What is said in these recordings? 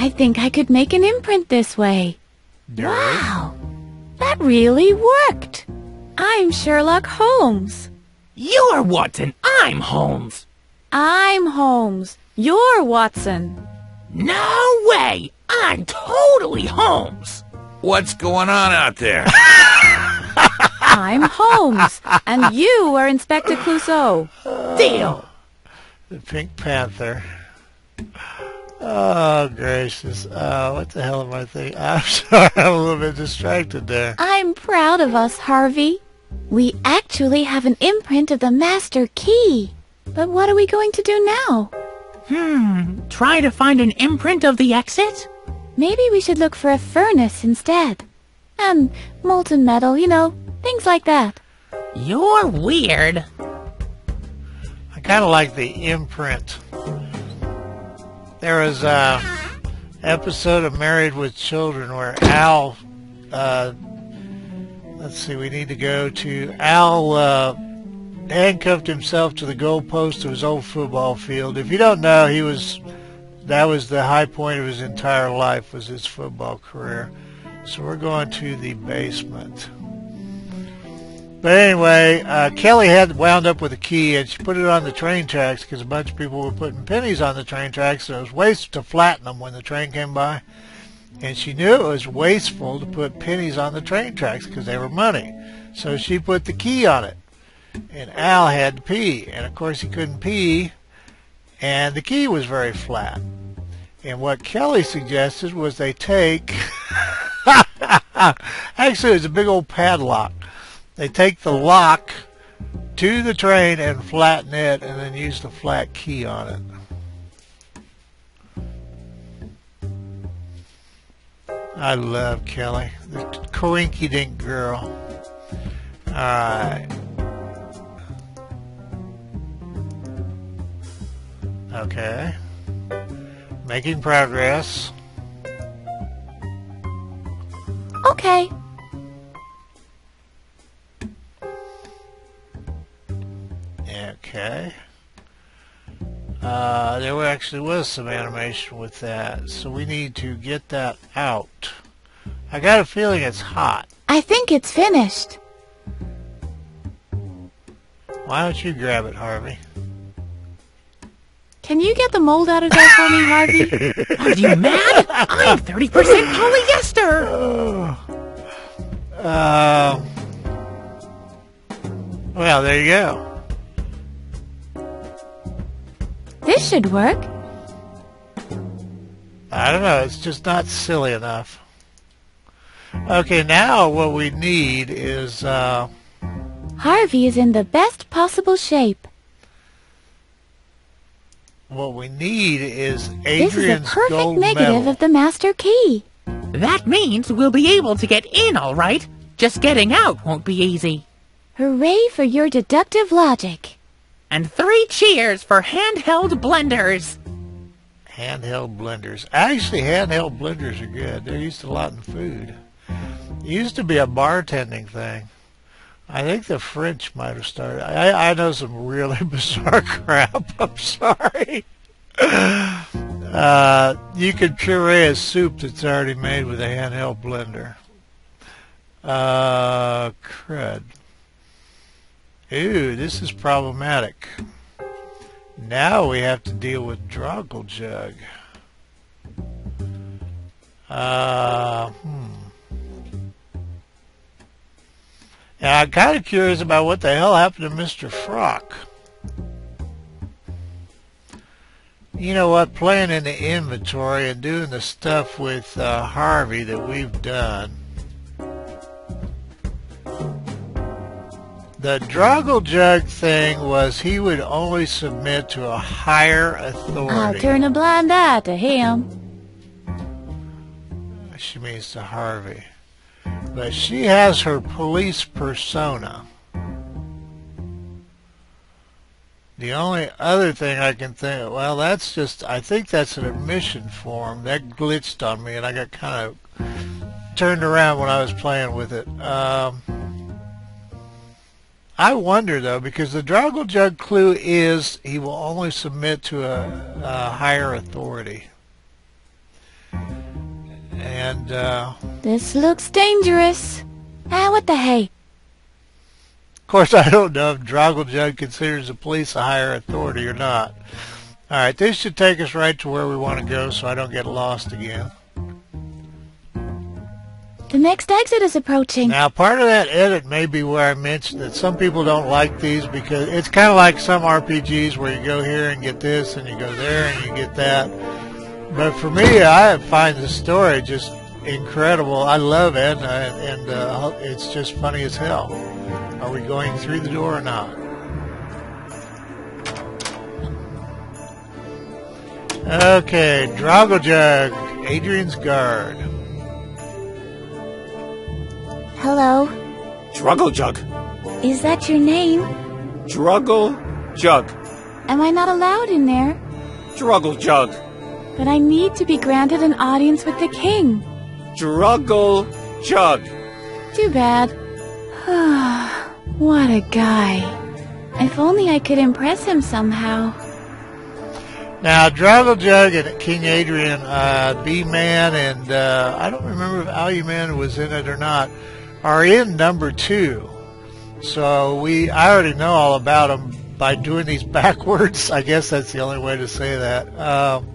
I think I could make an imprint this way. Wow! That really worked! I'm Sherlock Holmes. You're Watson. I'm Holmes. I'm Holmes. You're Watson. No way. I'm totally Holmes. What's going on out there? I'm Holmes. and you are Inspector Clouseau. Deal. The Pink Panther. Oh, gracious. Oh, what the hell am I thinking? I'm sorry, I'm a little bit distracted there. I'm proud of us, Harvey. We actually have an imprint of the master key. But what are we going to do now? Hmm. Try to find an imprint of the exit? Maybe we should look for a furnace instead. And molten metal, you know, things like that. You're weird. I kind of like the imprint. There was a episode of Married with Children where Al, uh, let's see, we need to go to Al uh, handcuffed himself to the goalpost of his old football field. If you don't know, he was that was the high point of his entire life was his football career. So we're going to the basement. But anyway, uh, Kelly had wound up with a key and she put it on the train tracks because a bunch of people were putting pennies on the train tracks. So it was waste to flatten them when the train came by. And she knew it was wasteful to put pennies on the train tracks because they were money. So she put the key on it. And Al had to pee. And of course he couldn't pee. And the key was very flat. And what Kelly suggested was they take... Actually, it was a big old padlock they take the lock to the train and flatten it and then use the flat key on it. I love Kelly, the coinky dink girl. Alright. Okay. Making progress. Okay. Okay. Uh, there actually was some animation with that, so we need to get that out. I got a feeling it's hot. I think it's finished. Why don't you grab it, Harvey? Can you get the mold out of there for me, Harvey? Are you mad? I'm 30% polyester. Uh, well, there you go. This should work. I don't know. It's just not silly enough. Okay, now what we need is, uh... Harvey is in the best possible shape. What we need is Adrian's This is a perfect gold negative medal. of the master key. That means we'll be able to get in all right. Just getting out won't be easy. Hooray for your deductive logic. And three cheers for handheld blenders. Handheld blenders. Actually, handheld blenders are good. They're used a lot in food. It used to be a bartending thing. I think the French might have started. I, I know some really bizarre crap. I'm sorry. Uh, you could puree a soup that's already made with a handheld blender. Uh, crud. Ooh, this is problematic. Now we have to deal with Droggle Jug. Uh, hmm. And I'm kind of curious about what the hell happened to Mr. Frock. You know what? Playing in the inventory and doing the stuff with uh, Harvey that we've done. The Droggle Jug thing was he would only submit to a higher authority. I'll turn a blind eye to him. She means to Harvey. But she has her police persona. The only other thing I can think, of, well, that's just, I think that's an admission form. That glitched on me and I got kind of turned around when I was playing with it. Um, I wonder though, because the Droggle Jug clue is he will only submit to a, a higher authority. And, uh, This looks dangerous. Ah, what the hey? of course, I don't know if Drogglejug considers the police a higher authority or not. All right, this should take us right to where we want to go so I don't get lost again. The next exit is approaching. Now, part of that edit may be where I mentioned that some people don't like these because it's kind of like some RPGs where you go here and get this and you go there and you get that. But for me, I find the story just incredible. I love Edna and, uh, it's just funny as hell. Are we going through the door or not? Okay, Drogglejug, Adrian's guard. Hello. Druggle-jug. Is that your name? Druggle-jug. Am I not allowed in there? Druggle-jug. But I need to be granted an audience with the king. Druggle-jug. Too bad. what a guy. If only I could impress him somehow. Now, Drogglejug and King Adrian, uh, B-Man, and uh, I don't remember if Aluman was in it or not, are in number two. So we, I already know all about them by doing these backwards. I guess that's the only way to say that. Um,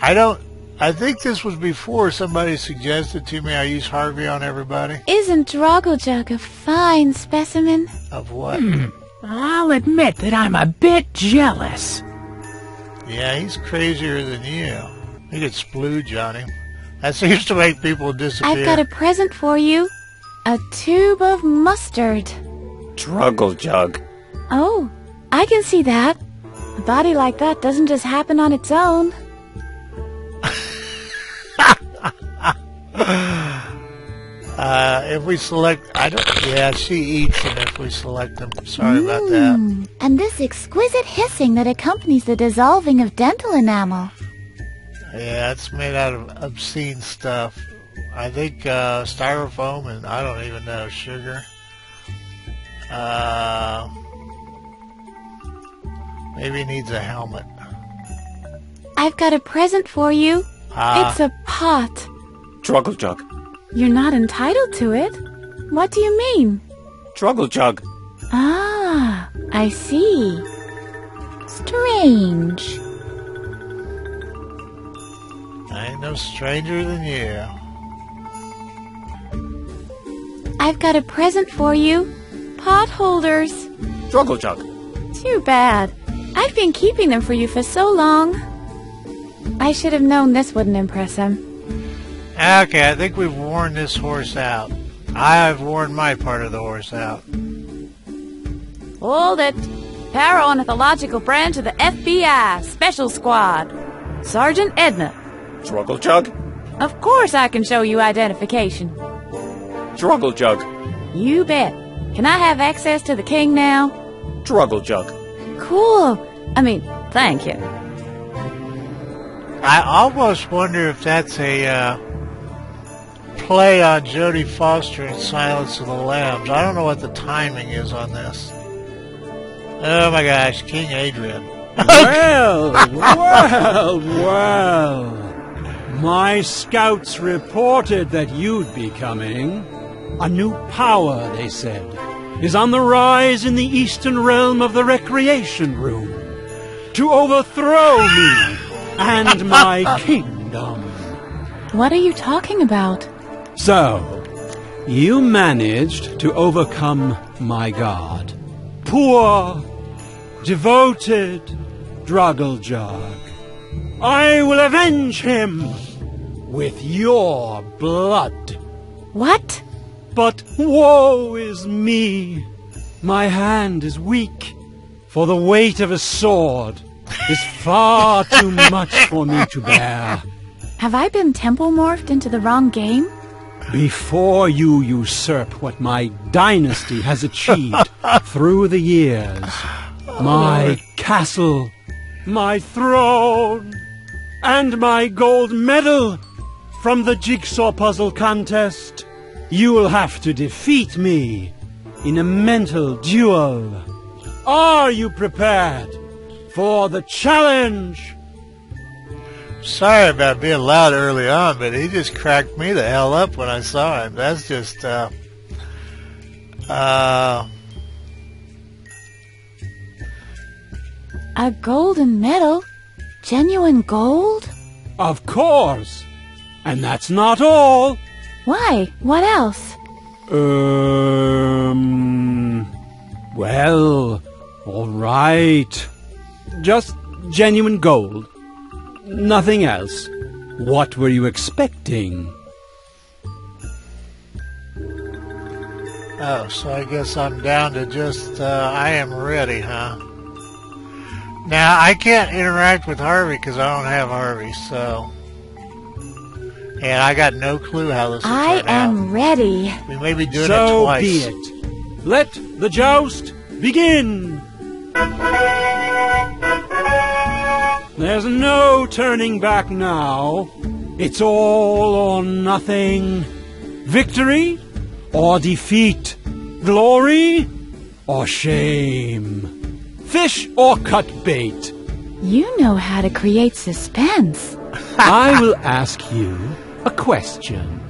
I don't. I think this was before somebody suggested to me I use Harvey on everybody. Isn't Drogglejug a fine specimen? Of what? I'll admit that I'm a bit jealous. Yeah, he's crazier than you. He could splooge on him. That seems to make people disappear. I've got a present for you. A tube of mustard. Druggle-jug. Oh, I can see that. A body like that doesn't just happen on its own. Uh, if we select, I don't. Yeah, she eats them if we select them. Sorry about that. Mm, And this exquisite hissing that accompanies the dissolving of dental enamel. Yeah, it's made out of obscene stuff. I think uh, styrofoam and I don't even know sugar. Uh, maybe he needs a helmet. I've got a present for you. Ah, It's a pot. Druggle-jug. You're not entitled to it. What do you mean? Druggle-jug. Ah, I see. Strange. I ain't no stranger than you. I've got a present for you. Pot holders. Druggle-jug. Too bad. I've been keeping them for you for so long. I should have known this wouldn't impress him. Okay, I think we've worn this horse out. I've worn my part of the horse out. Hold it. Paraornithological branch of the FBI, Special Squad. Sergeant Edna. Druggle-jug. Of course I can show you identification. Druggle-jug. You bet. Can I have access to the king now? Druggle-jug. Cool. I mean, thank you. I almost wonder if that's a uh, play on Jodie Foster in Silence of the Lambs. I don't know what the timing is on this. Oh my gosh, King Adrian. Well, well, well. My scouts reported that you'd be coming. A new power, they said, is on the rise in the eastern realm of the recreation room to overthrow me and my kingdom. What are you talking about? So, you managed to overcome my god. Poor, devoted Druggle-jug. I will avenge him with your blood. What? But woe is me! My hand is weak, for the weight of a sword is far too much for me to bear. Have I been temple morphed into the wrong game? Before you usurp what my dynasty has achieved through the years, my castle, my throne, and my gold medal from the jigsaw puzzle contest, you will have to defeat me in a mental duel. Are you prepared for the challenge? sorry about being loud early on, but he just cracked me the hell up when I saw him. That's just, uh, uh, A golden medal? Genuine gold? Of course. And that's not all. Why? What else? Um. Well, all right. Just genuine gold. Nothing else. What were you expecting? oh, so I guess I'm down to just, uh, I am ready, huh? Now, I can't interact with Harvey because I don't have Harvey, so. And I got no clue how this will I turn am out. ready. We may be doing it so twice. be it. Let the joust begin. There's no turning back now. It's all or nothing. Victory or defeat. Glory or shame. Fish or cut bait. You know how to create suspense. I will ask you a question,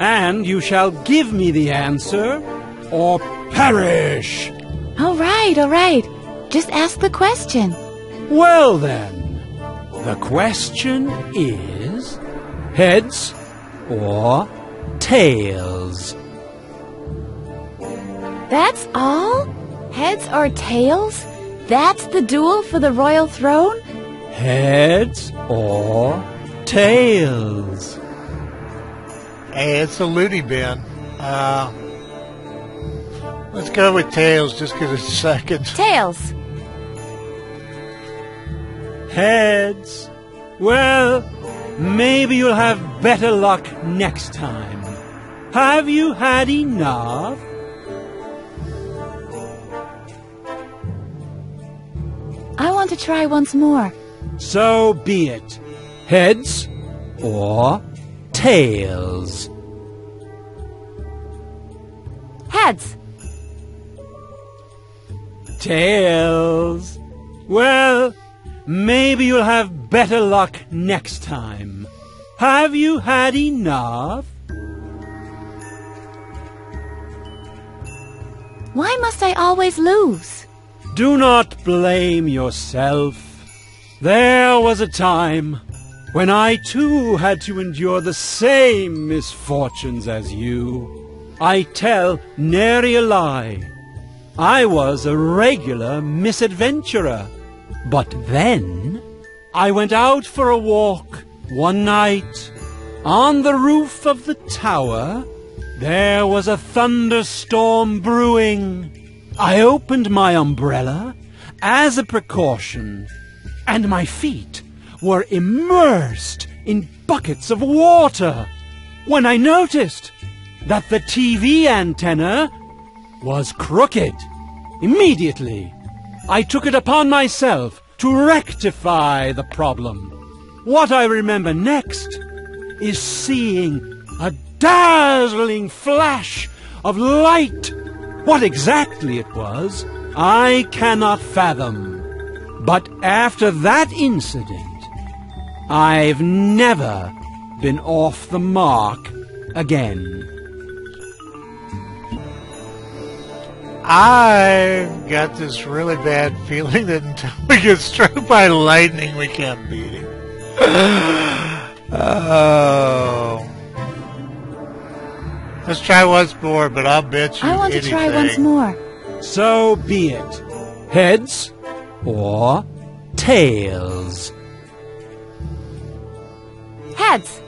and you shall give me the answer or perish. All right, all right. Just ask the question. Well then, the question is heads or tails? That's all? Heads or tails? That's the duel for the royal throne? Heads or tails? Hey, it's a loony bin. Uh, let's go with tails just because it's second. Tails. Heads. Well, maybe you'll have better luck next time. Have you had enough? I want to try once more. So be it. Heads or tails? Heads. Tails. Well, maybe you'll have better luck next time. Have you had enough? Why must I always lose? Do not blame yourself. There was a time when I too had to endure the same misfortunes as you. I tell nary a lie. I was a regular misadventurer. But then I went out for a walk one night. On the roof of the tower there was a thunderstorm brewing. I opened my umbrella as a precaution, and my feet were immersed in buckets of water when I noticed that the TV antenna was crooked. Immediately, I took it upon myself to rectify the problem. What I remember next is seeing a dazzling flash of light. What exactly it was, I cannot fathom. But after that incident, I've never been off the mark again. I've got this really bad feeling that until we get struck by lightning, we can't beat him. oh. Let's try once more, but I'll bet you I want to try once more. So be it. Heads or tails? Heads.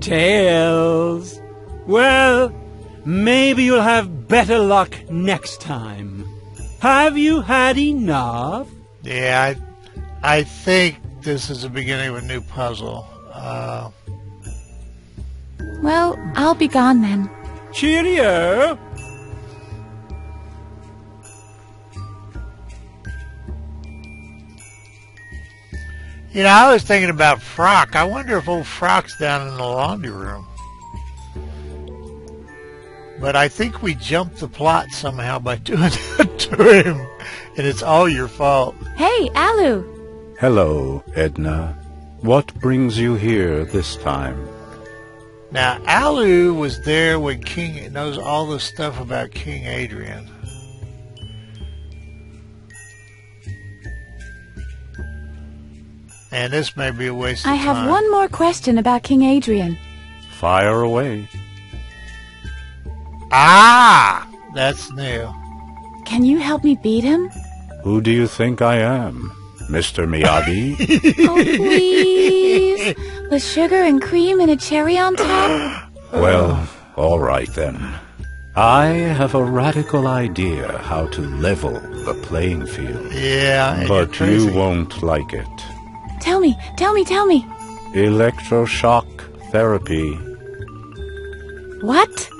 Tails. Well, maybe you'll have better luck next time. Have you had enough? Yeah, I, I think this is the beginning of a new puzzle. Uh, Well, I'll be gone then. Cheerio! You know, I was thinking about Frock. I wonder if old Frock's down in the laundry room. But I think we jumped the plot somehow by doing that to him. And it's all your fault. Hey, Alu. Hello, Edna. What brings you here this time? Now, Alu was there when King knows all the stuff about King Adrian. And this may be a waste of I have time. one more question about King Adrian. Fire away. Ah! That's new. Can you help me beat him? Who do you think I am? Mr. Miyagi? Oh, please. With sugar and cream and a cherry on top? well, all right then. I have a radical idea how to level the playing field. Yeah, But you're you crazy. won't like it. Tell me, tell me, tell me. Electroshock therapy. What?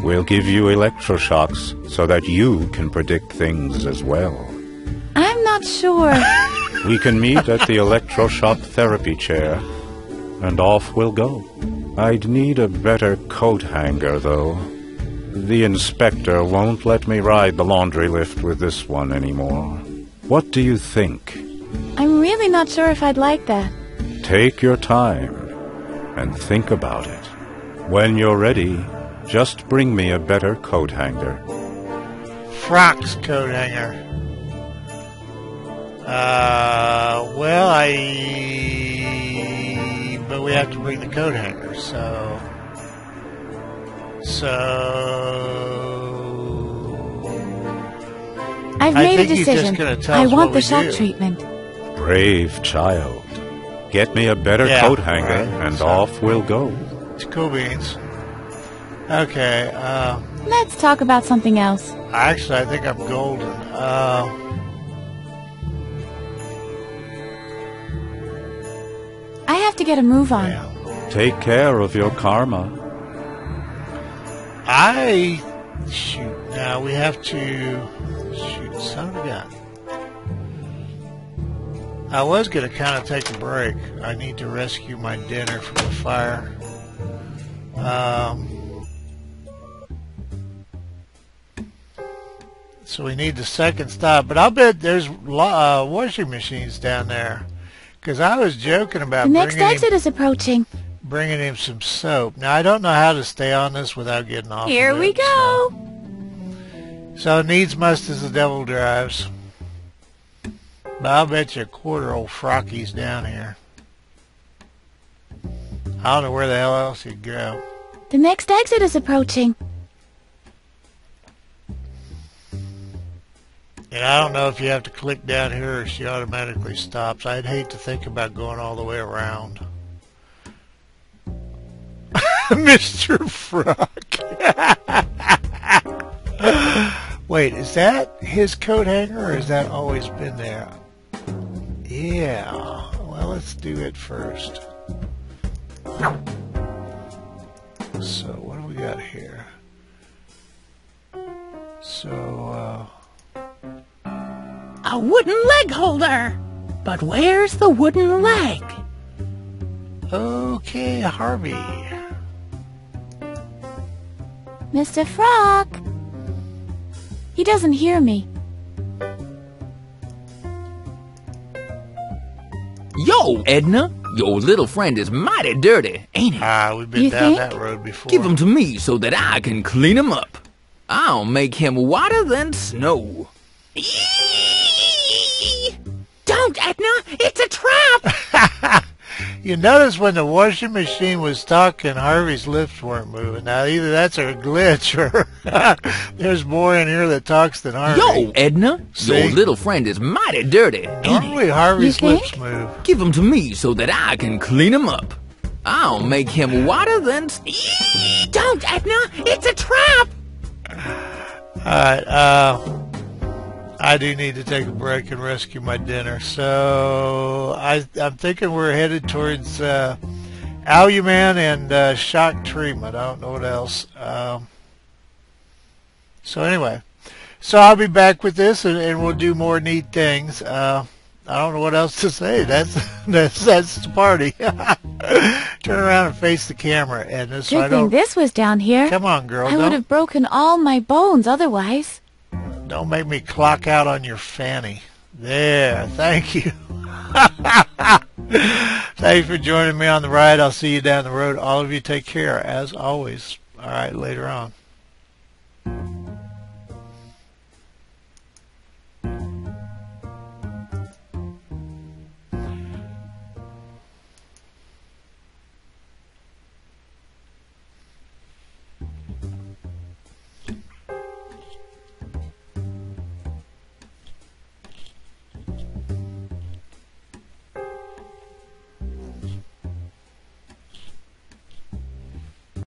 We'll give you electroshocks so that you can predict things as well. I'm not sure. We can meet at the electroshock therapy chair, and off we'll go. I'd need a better coat hanger, though. The inspector won't let me ride the laundry lift with this one anymore. What do you think? I'm really not sure if I'd like that. Take your time and think about it. When you're ready, just bring me a better coat hanger. Frock's coat hanger. Uh, well, I. But we have to bring the coat hanger, so. So. I've made a think he's decision. gonna tell I us want what the we shock do. treatment. Brave child. Get me a better Yeah, coat hanger, right. and So- off we'll go. It's cool beans. Okay, uh. Let's talk about something else. Actually, I think I'm golden. Uh, I have to get a move on. yeah. Take care of your karma. I shoot. Now we have to shoot. Son of a gun. I was gonna kind of take a break. I need to rescue my dinner from the fire. Um, so we need the second stop, but I'll bet there's uh, washing machines down there. Because I was joking about The next him, exit is approaching. bringing him some soap. Now I don't know how to stay on this without getting off. Here of we go. So, so needs must as the devil drives. But I'll bet you a quarter old Frocky's down here. I don't know where the hell else he'd go. The next exit is approaching. And I don't know if you have to click down here or she automatically stops. I'd hate to think about going all the way around. Mr. Frock. Wait, is that his coat hanger or has that always been there? Yeah. Well, let's do it first. So, what do we got here? So, uh... A wooden leg holder. But where's the wooden leg? Okay, Harvey. Mr. Frog. He doesn't hear me. Yo, Edna, your little friend is mighty dirty, ain't he? Ah, we've been You down think? that road before. Give him to me so that I can clean him up. I'll make him whiter than snow. Don't, Edna! It's a trap! You notice when the washing machine was talking, Harvey's lips weren't moving. Now, either that's a glitch or there's more in here that talks than Harvey. Yo, Edna, See? your little friend is mighty dirty, ain't he? Normally, Harvey's lips move. Give him to me so that I can clean him up. I'll make him whiter than... Don't, Edna! It's a trap! All right, uh, I do need to take a break and rescue my dinner. So I, I'm thinking we're headed towards uh, Aluman and uh, shock treatment. I don't know what else. Um, so anyway, so I'll be back with this, and, and we'll do more neat things. Uh, I don't know what else to say. That's that's that's the party. Turn around and face the camera, and this so I thing don't. this was down here. Come on, girl. I would have broken all my bones otherwise. Don't make me clock out on your fanny. There, thank you. Thanks for joining me on the ride. I'll see you down the road. All of you take care, as always. All right, later on.